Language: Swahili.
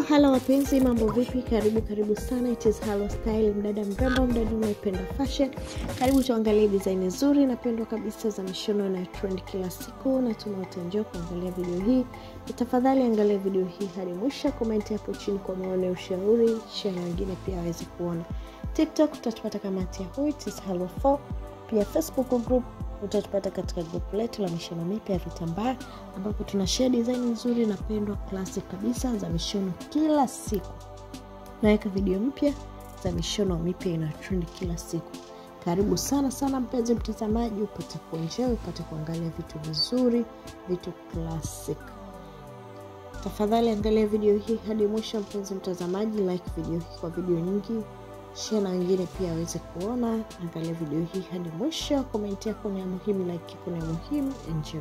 Halo halo wapenzi, mambo vipi? Karibu karibu sana, it is Halo Style, mdada mrembo, mdada unayependa fashion. Karibu tuangalie design nzuri napendwa kabisa za mishono na trend kila siku. Natuma utaenjoy kuangalia video hii. Tafadhali angalia video hii hadi mwisho, komenti hapo chini kwa maoni ya ushauri, share na wengine pia waweze kuona. TikTok utatupata kama tia it is Halo 4 pia Facebook group utatupata katika grupu letu la mishono mipya ya vitambaa ambapo tuna share design nzuri na pendwa classic kabisa za mishono kila siku. Naweka video mpya za mishono mipya ina trend kila siku. Karibu sana sana mpenzi mtazamaji, upate kuenjoy, upate kuangalia vitu vizuri, vitu classic. Tafadhali angalia video hii hadi mwisho, mpenzi mtazamaji, like video hii kwa video nyingi share na wengine pia waweze kuona. Angalia video hii hadi mwisho, komentia ni ya muhimu, like ni ya muhimu. Enjoy.